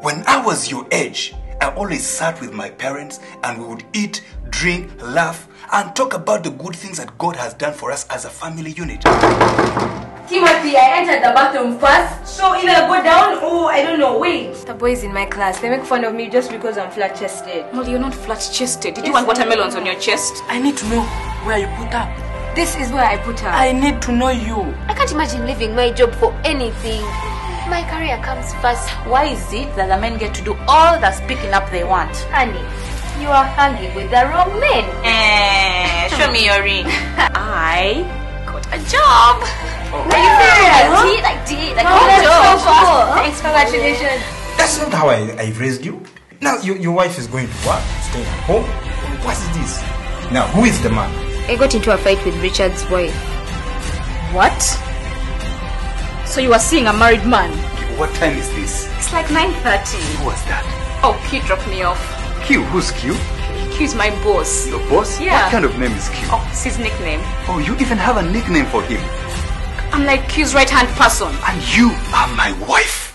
When I was your age, I always sat with my parents and we would eat, drink, laugh, and talk about the good things that God has done for us as a family unit. Timothy, I entered the bathroom first. So either I go down or I don't know, wait. The boys in my class, they make fun of me just because I'm flat chested. Molly, you're not flat chested. Did you want watermelons on your chest? I need to know where you put her. This is where I put her. I need to know you. I can't imagine leaving my job for anything. My career comes first. Why is it that the men get to do all the speaking up they want? Honey, you are hanging with the wrong men. Eh, show me your ring. I got a job. Are you serious? I did, I did. I got a that's job. so cool. Thanks, congratulations. That's not how I, I raised you. Now your, your wife is going to work, staying at home. What is this? Now, who is the man? I got into a fight with Richard's wife. What? So you are seeing a married man? What time is this? It's like 9.30. Who was that? Oh, Q dropped me off. Q. Who's Q? Q's my boss. Your boss? Yeah. What kind of name is Q? Oh, it's his nickname. Oh, you even have a nickname for him. I'm like Q's right-hand person. And you are my wife.